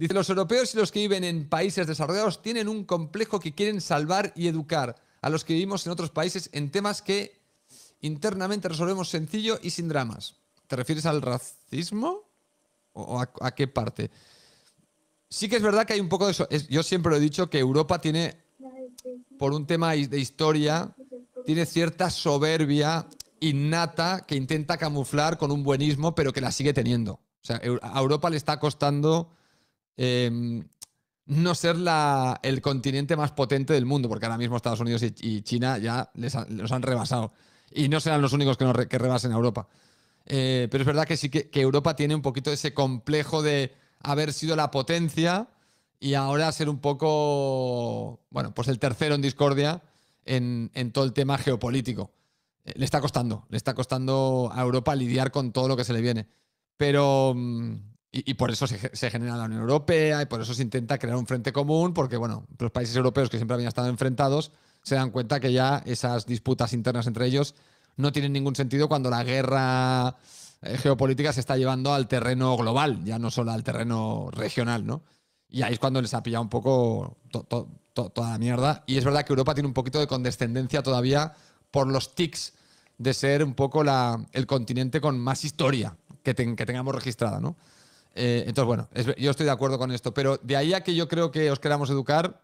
Dice, los europeos y los que viven en países desarrollados tienen un complejo que quieren salvar y educar a los que vivimos en otros países en temas que internamente resolvemos sencillo y sin dramas. ¿Te refieres al racismo? ¿O a, qué parte? Sí que es verdad que hay un poco de eso. yo siempre he dicho que Europa tiene, por un tema de historia, tiene cierta soberbia innata que intenta camuflar con un buenismo, pero que la sigue teniendo. O sea, a Europa le está costando Em, no ser el continente más potente del mundo, porque ahora mismo Estados Unidos y, China ya los han rebasado. Y no serán los únicos que, nos, que rebasen a Europa. Eh, pero es verdad que sí que, Europa tiene un poquito ese complejo de haber sido la potencia y ahora ser un poco, bueno, pues el tercero en discordia en, en todo el tema geopolítico. Eh, le está costando, le está costando a Europa lidiar con todo lo que se le viene. Pero, mm, y, por eso se, genera la Unión Europea y por eso se intenta crear un frente común, porque bueno, los países europeos que siempre habían estado enfrentados se dan cuenta que ya esas disputas internas entre ellos no tienen ningún sentido cuando la guerra eh, geopolítica se está llevando al terreno global, ya no solo al terreno regional, ¿no? Y ahí es cuando les ha pillado un poco toda la mierda. Y es verdad que Europa tiene un poquito de condescendencia todavía por los tics de ser un poco la, el continente con más historia que, que tengamos registrada, ¿no? Eh, entonces, bueno, yo estoy de acuerdo con esto, pero de ahí a que yo creo que os queramos educar,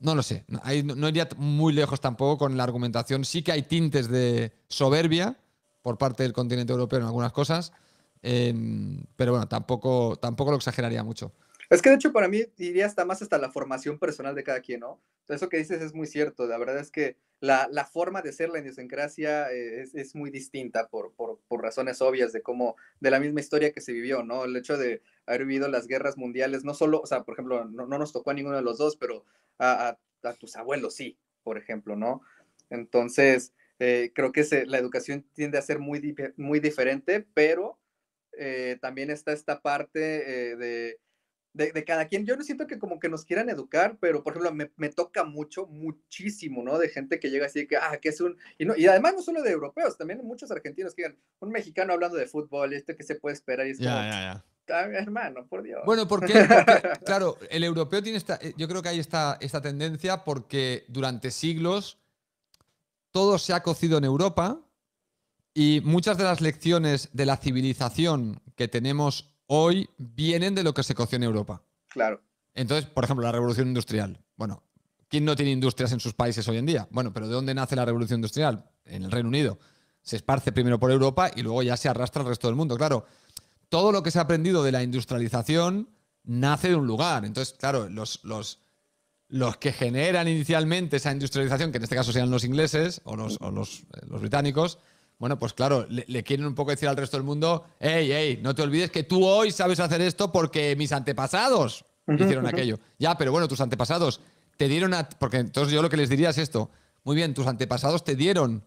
no lo sé. no, iría muy lejos tampoco con la argumentación. Sí que hay tintes de soberbia por parte del continente europeo en algunas cosas, em, pero bueno, tampoco, tampoco lo exageraría mucho. Es que de hecho para mí iría hasta más hasta la formación personal de cada quien, ¿no? Eso que dices es muy cierto. La verdad es que la, forma de ser la idiosincrasia eh, es, muy distinta por, razones obvias de cómo, de la misma historia que se vivió, ¿no? El hecho de haber vivido las guerras mundiales, no solo, o sea, por ejemplo, no, nos tocó a ninguno de los dos, pero a, tus abuelos sí, por ejemplo, ¿no? Entonces, eh, creo que la educación tiende a ser muy, muy diferente, pero eh, también está esta parte de de, cada quien. Yo no siento que como que nos quieran educar, pero por ejemplo, me, me, toca mucho, muchísimo, ¿no? De gente que llega así que, ah, que es un. Y, no, y además no solo de europeos, también muchos argentinos que digan, un mexicano hablando de fútbol, esto que se puede esperar. Y es como, ya, ya. hermano, por Dios. Bueno, porque, claro, el europeo tiene esta. Eh, yo creo que hay esta, esta tendencia porque durante siglos todo se ha cocido en Europa y muchas de las lecciones de la civilización que tenemos hoy vienen de lo que se coció en Europa. Claro. Entonces, por ejemplo, la revolución industrial. Bueno, ¿quién no tiene industrias en sus países hoy en día? Bueno, pero ¿de dónde nace la revolución industrial? En el Reino Unido. Se esparce primero por Europa y luego ya se arrastra al resto del mundo. Claro, todo lo que se ha aprendido de la industrialización nace de un lugar. Entonces, claro, los, los, los que generan inicialmente esa industrialización, que en este caso sean los ingleses o los, o los, eh, los británicos, bueno, pues claro, le, quieren un poco decir al resto del mundo, hey, hey, no te olvides que tú hoy sabes hacer esto porque mis antepasados hicieron aquello. Ya, pero bueno, tus antepasados te dieron a... Porque entonces yo lo que les diría es esto. Muy bien, tus antepasados te dieron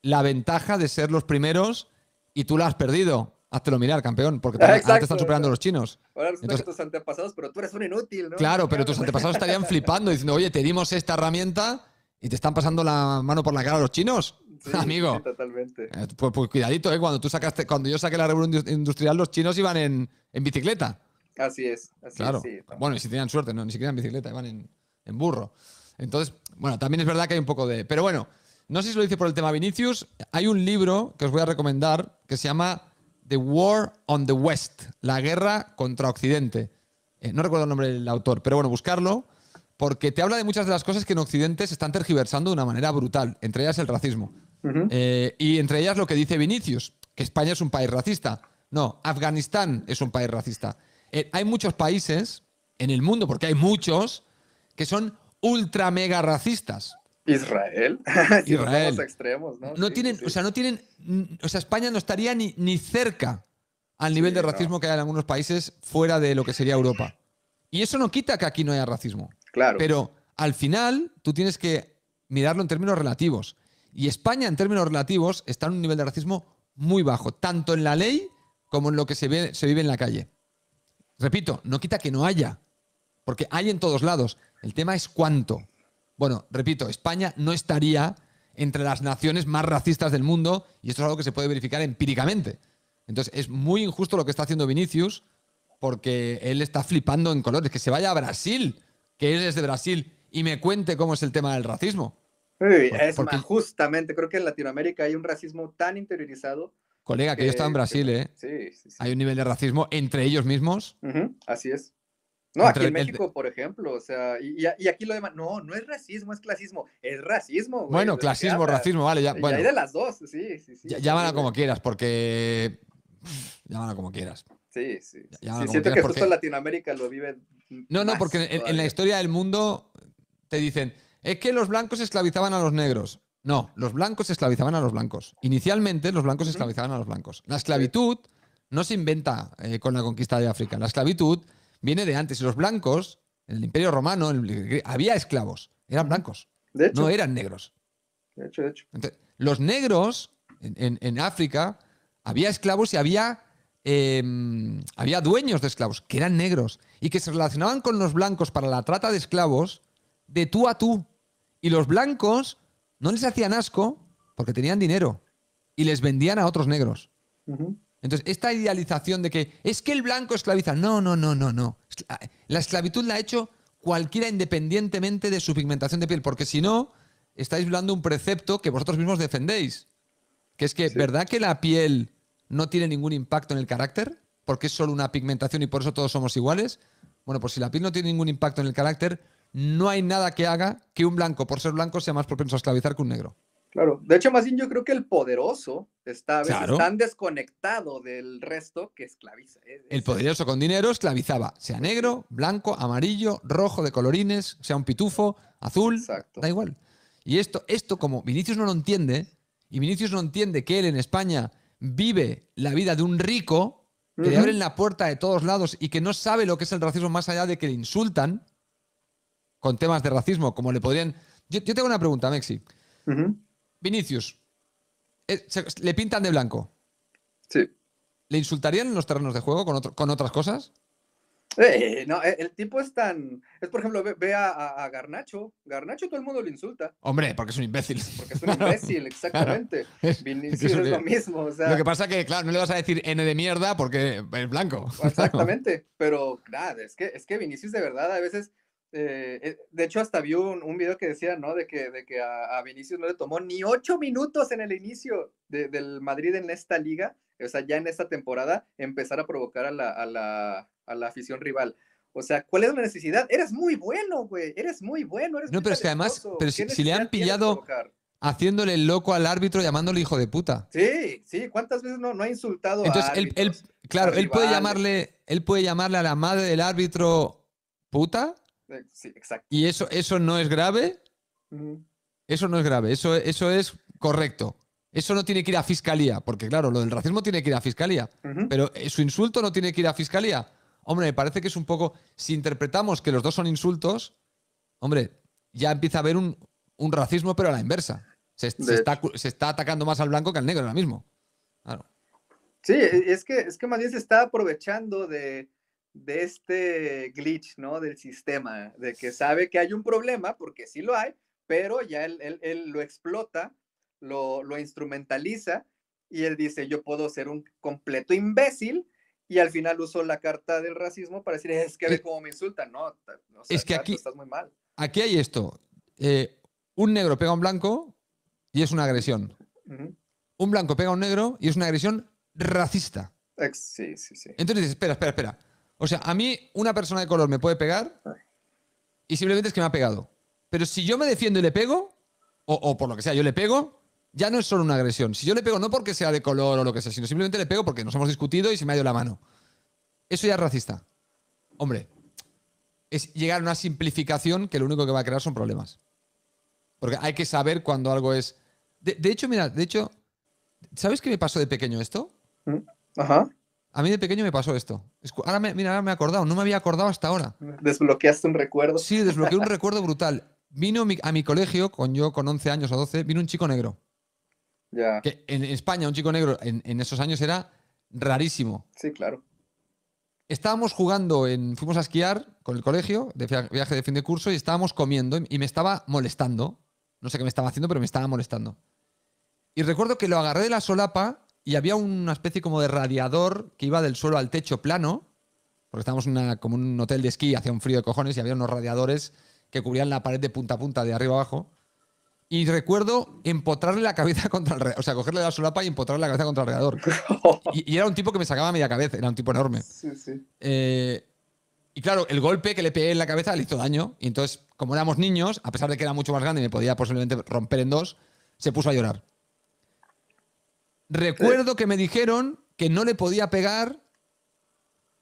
la ventaja de ser los primeros y tú la has perdido. Háztelo mirar, campeón, porque te, están superando los chinos. Ahora Entonces, tus antepasados, pero tú eres un inútil, ¿no? Claro, pero tus antepasados estarían flipando diciendo, oye, te dimos esta herramienta y te están pasando la mano por la cara los chinos. Amigo. totalmente. Eh, pues, pues, cuidadito, ¿eh? Cuando tú sacaste, cuando yo saqué la revolución industrial, los chinos iban en, bicicleta. Así es, así claro. bueno, y si tenían suerte, no, ni siquiera en bicicleta, iban en, burro. Entonces, bueno, también es verdad que hay un poco de. Pero bueno, no sé si lo dice por el tema Vinicius. Hay un libro que os voy a recomendar que se llama The War on the West, la guerra contra Occidente. Eh, no recuerdo el nombre del autor, pero bueno, buscarlo, porque te habla de muchas de las cosas que en Occidente se están tergiversando de una manera brutal, entre ellas el racismo. Eh, y entre ellas lo que dice Vinicius, que España es un país racista. No, Afganistán es un país racista. Eh, hay muchos países en el mundo, porque hay muchos, que son ultra mega racistas. Israel. Israel. extremos, ¿no? tienen, o sea, no tienen, o sea, España no estaría ni, ni cerca al nivel de racismo que hay en algunos países fuera de lo que sería Europa. Y eso no quita que aquí no haya racismo. Claro. Pero al final tú tienes que mirarlo en términos relativos. Y España, en términos relativos, está en un nivel de racismo muy bajo, tanto en la ley como en lo que se, se vive en la calle. Repito, no quita que no haya, porque hay en todos lados. El tema es cuánto. Bueno, repito, España no estaría entre las naciones más racistas del mundo y esto es algo que se puede verificar empíricamente. Entonces, es muy injusto lo que está haciendo Vinicius porque él está flipando en colores. Que se vaya a Brasil, que él es de Brasil, y me cuente cómo es el tema del racismo. es más, justamente, creo que en Latinoamérica hay un racismo tan interiorizado. Colega, que, yo estaba en Brasil, ¿eh? Sí, sí, Hay un nivel de racismo entre ellos mismos. así es. No, aquí en México, por ejemplo, o sea, y, aquí lo demás, no, no es racismo, es clasismo, es racismo. bueno, clasismo, racismo, vale, ya. Bueno, hay de las dos, sí, sí, sí. Llámala como quieras, porque. Llámala como quieras. Sí, sí. sí, siento que justo Latinoamérica lo vive. No, no, porque en, la historia del mundo te dicen, es que los blancos esclavizaban a los negros. No, los blancos esclavizaban a los blancos. Inicialmente, los blancos esclavizaban a los blancos. La esclavitud no se inventa eh, con la conquista de África. La esclavitud viene de antes. Y los blancos, en el Imperio Romano, había esclavos, eran blancos, no eran negros. De hecho, de hecho. los negros en, África había esclavos y había, em, había dueños de esclavos que eran negros y que se relacionaban con los blancos para la trata de esclavos de tú a tú. Y los blancos no les hacían asco porque tenían dinero y les vendían a otros negros. Entonces, esta idealización de que es que el blanco esclaviza. No, no, no, no, no. La esclavitud la ha hecho cualquiera independientemente de su pigmentación de piel, porque si no, estáis hablando un precepto que vosotros mismos defendéis. Que es que, ¿verdad que la piel no tiene ningún impacto en el carácter? Porque es solo una pigmentación y por eso todos somos iguales. Bueno, pues si la piel no tiene ningún impacto en el carácter, no hay nada que haga que un blanco, por ser blanco, sea más propenso a esclavizar que un negro. Claro, de hecho, más bien yo creo que el poderoso está tan desconectado del resto que esclaviza. el poderoso con dinero esclavizaba, sea negro, blanco, amarillo, rojo de colorines, sea un pitufo, azul, da igual. Y esto, esto como Vinicius no lo entiende, y Vinicius no entiende que él en España vive la vida de un rico, que le abren la puerta de todos lados y que no sabe lo que es el racismo más allá de que le insultan con temas de racismo, como le podrían... Yo, tengo una pregunta, Mexi. Vinicius, eh, le pintan de blanco. Sí. ¿Le insultarían en los terrenos de juego con, con otras cosas? Eh, no, eh, el tipo es tan. Es por ejemplo, ve, a, Garnacho. Garnacho todo el mundo lo insulta. Hombre, porque es un imbécil. Porque es un imbécil, exactamente. Vinicius es, lo mismo. lo que pasa que, claro, no le vas a decir N de mierda porque es blanco. Exactamente. Pero nada, es que, es que Vinicius de verdad a veces eh, eh, de hecho, hasta vi un, video que decía, ¿no? De que, de que a, Vinicius no le tomó ni ocho minutos en el inicio del Madrid en esta liga, o sea, ya en esta temporada, empezar a provocar a la, a la, a la afición rival. O sea, ¿cuál es la necesidad? Eres muy bueno, güey. Eres muy bueno. Eres no, pero es que además, pero si, le han pillado haciéndole el loco al árbitro llamándole hijo de puta. Sí, sí. ¿Cuántas veces no, no ha insultado Entonces, él, él, claro, él puede llamarle, él puede llamarle a la madre del árbitro puta eh, sí, exacto. ¿Y eso, eso no es grave? Eso no es grave, eso, eso es correcto. Eso no tiene que ir a fiscalía, porque claro, lo del racismo tiene que ir a fiscalía, pero eh, su insulto no tiene que ir a fiscalía. Hombre, me parece que es un poco, si interpretamos que los dos son insultos, hombre, ya empieza a haber un, racismo, pero a la inversa. Se, está, se, está, atacando más al blanco que al negro ahora mismo. Claro. Sí, es que, es que más bien se está aprovechando de, de este glitch, ¿no? Del sistema, de que sabe que hay un problema, porque sí lo hay, pero ya él, lo explota, lo, lo, instrumentaliza y él dice, yo puedo ser un completo imbécil y al final uso la carta del racismo para decir, es que ve cómo me insultan, ¿no? es que aquí, estás muy mal. Aquí hay esto, eh, un negro pega a un blanco y es una agresión. Un blanco pega a un negro y es una agresión racista. Sí, sí, sí. Entonces dices, espera, espera, espera. O sea, a mí una persona de color me puede pegar y simplemente es que me ha pegado. Pero si yo me defiendo y le pego, o, por lo que sea, yo le pego, ya no es solo una agresión. Si yo le pego no porque sea de color o lo que sea, sino simplemente le pego porque nos hemos discutido y se me ha ido la mano. Eso ya es racista. Hombre, es llegar a una simplificación que lo único que va a crear son problemas. Porque hay que saber cuando algo es... De, de hecho, mira, de hecho, ¿sabes qué me pasó de pequeño esto? Mm, ajá. A mí de pequeño me pasó esto. Ahora me, mira, ahora me he acordado, no me había acordado hasta ahora. Desbloqueaste un recuerdo. Sí, desbloqueé un recuerdo brutal. Vino a mi colegio, con yo con 11 años o 12, vino un chico negro. Ya. Que en España un chico negro en, esos años era rarísimo. Sí, claro. Estábamos jugando, en, fuimos a esquiar con el colegio, de viaje de fin de curso, y estábamos comiendo y me estaba molestando. No sé qué me estaba haciendo, pero me estaba molestando. Y recuerdo que lo agarré de la solapa y había una especie como de radiador que iba del suelo al techo plano porque estábamos en una, como un hotel de esquí, hacía un frío de cojones y había unos radiadores que cubrían la pared de punta a punta, de arriba abajo. Y recuerdo empotrarle la cabeza contra el o sea, cogerle la solapa y empotrarle la cabeza contra el radiador. Y, y era un tipo que me sacaba media cabeza, era un tipo enorme. Sí, sí. Eh, y claro, el golpe que le pegué en la cabeza le hizo daño. Y entonces, como éramos niños, a pesar de que era mucho más grande y me podía posiblemente romper en dos, se puso a llorar. Recuerdo que me dijeron que no le podía pegar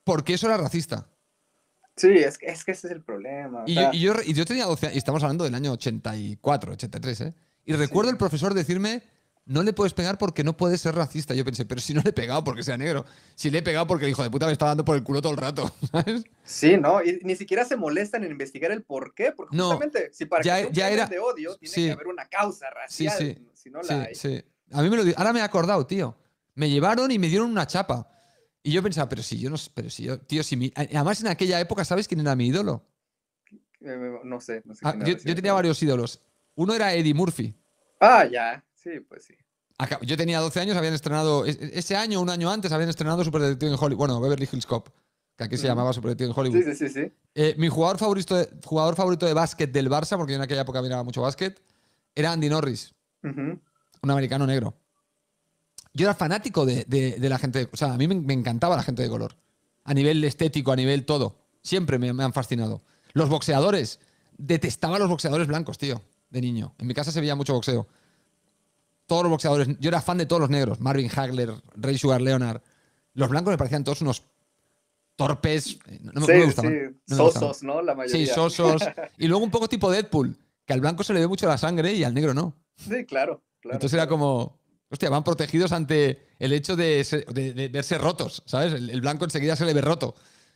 porque eso era racista. Sí, es que, es que ese es el problema. Y, sea, y yo, y yo tenía 12 años, y estamos hablando del año 84, 83, ¿eh? Y recuerdo Sí. el profesor decirme, no le puedes pegar porque no puedes ser racista. Yo pensé, pero si no le he pegado porque sea negro. Si le he pegado porque el hijo de puta me está dando por el culo todo el rato, ¿sabes? Sí, ¿no? Y ni siquiera se molestan en investigar el por qué, porque No, justamente, si para ya- que un ya era- de odio, tiene sí. que haber una causa racial, sí. si no Sí, la hay. sí. A mí me lo Ahora me he acordado, tío. Me llevaron y me dieron una chapa. Y yo pensaba, pero si yo no sé- pero si yo, tío, si mi- además en aquella época, ¿sabes quién era mi ídolo? Eh, no sé, no sé. Ah, quién yo, era, sí, yo tenía varios ídolos. Uno era Eddie Murphy. Ah, ya, sí, pues sí. Acá- Yo tenía 12 años, habían estrenado, es- ese año, un año antes, habían estrenado Super Detective en Hollywood. Bueno, Beverly Hills Cop, que aquí se llamaba Super Detective en Hollywood. Sí, sí, sí, sí. Eh, mi jugador favorito, de, jugador favorito de básquet del Barça, porque yo en aquella época miraba mucho básquet, era Andy Norris, un americano negro. Yo era fanático de, de- de la gente, o sea, a mí me, me encantaba la gente de color. A nivel estético, a nivel todo. Siempre me, me han fascinado. Los boxeadores. Detestaba a los boxeadores blancos, tío, de niño. En mi casa se veía mucho boxeo. Todos los boxeadores. Yo era fan de todos los negros. Marvin Hagler, Ray Sugar Leonard. Los blancos me parecían todos unos torpes. eh, No, me- sí, me gustaban. sí, no me gustaban. sosos, ¿no? La mayoría. Sí, sosos. Y luego un poco tipo Deadpool, que al blanco se le ve mucho la sangre y al negro no. Sí, claro, claro. Entonces era como, hostia, van protegidos ante el hecho de, ser- de- de verse rotos, ¿sabes? El, el blanco enseguida se le ve roto.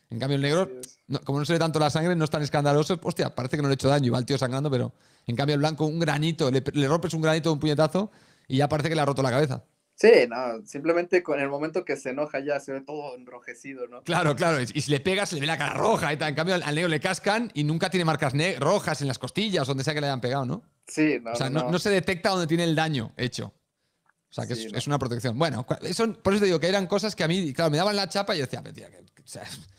En cambio, el negro, no- como no se ve tanto la sangre, no es tan escandaloso. Hostia, parece que no le he hecho daño y va el tío sangrando, pero en cambio, el blanco, un granito, le, le rompes un granito de un puñetazo y ya parece que le ha roto la cabeza. Sí, no, simplemente con el momento que se enoja ya se ve todo enrojecido, ¿no? Claro, claro. Y, si le pegas, se le ve la cara roja y tal. En cambio, al, negro le cascan y nunca tiene marcas rojas en las costillas, donde sea que le hayan pegado, ¿no? Sí, no, O sea, no, no, no. no se detecta donde tiene el daño hecho. O sea, que Sí, es, no. es una protección. Bueno, eso, por eso te digo que eran cosas que a mí, claro, me daban la chapa y yo decía, "Pero, tía, que- o sea,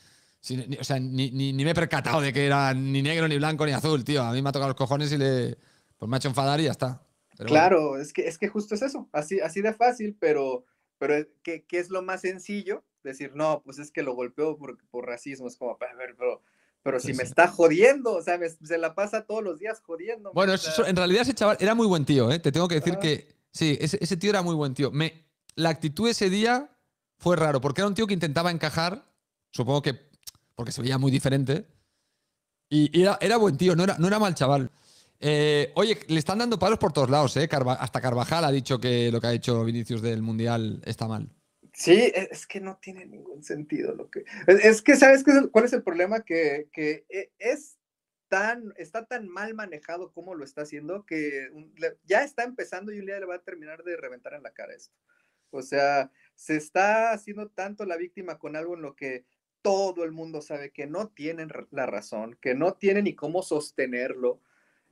si- ni, o sea, ni, ni- ni me he percatado de que era ni negro, ni blanco, ni azul, tío. A mí me ha tocado los cojones y le. Pues me ha hecho enfadar y ya está. Pero bueno. Claro, es que, es que justo es eso, así, así de fácil, pero, pero es- ¿qué, qué es lo más sencillo? Decir, no, pues es que lo golpeó por, por racismo, es como, a ver, pero, pero Sí, si me sí. está jodiendo, o sea, me- se la pasa todos los días jodiendo. Bueno, eso- en realidad ese chaval era muy buen tío, ¿eh? Te tengo que decir Ah. que. Sí, ese, ese tío era muy buen tío. Me, la actitud ese día fue raro, porque era un tío que intentaba encajar, supongo que porque se veía muy diferente. Y, era, era buen tío, no era, no era mal chaval. Eh, oye, le están dando palos por todos lados, ¿eh? Carva- hasta Carvajal ha dicho que lo que ha hecho Vinicius del Mundial está mal. Sí, es que no tiene ningún sentido lo que... Es, que, ¿sabes cuál es el problema? Que, que e- es tan, está tan mal manejado como lo está haciendo que ya está empezando y un día le va a terminar de reventar en la cara esto. O sea, se está haciendo tanto la víctima con algo en lo que todo el mundo sabe que no tienen la razón, que no tienen ni cómo sostenerlo.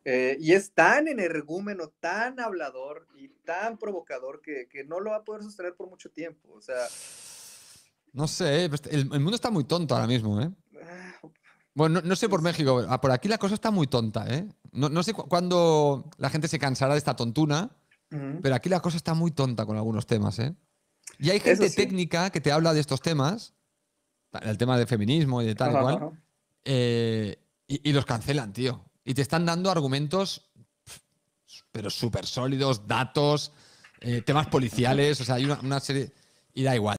eh, y es tan energúmeno, tan hablador y tan provocador que, que no lo va a poder sostener por mucho tiempo. O sea, No sé, pues, el, el mundo está muy tonto ahora mismo, ¿eh? Bueno, no, no sé por México, ah, por aquí la cosa está muy tonta, ¿eh? No, no sé cu- cuándo la gente se cansará de esta tontuna, pero aquí la cosa está muy tonta con algunos temas, ¿eh? Y hay gente sí. técnica que te habla de estos temas, el tema de feminismo y de tal y cual, ajá. eh, y, y los cancelan, tío. Y te están dando argumentos, pero súper sólidos, datos, eh, temas policiales, o sea, hay una, una serie... Y da igual.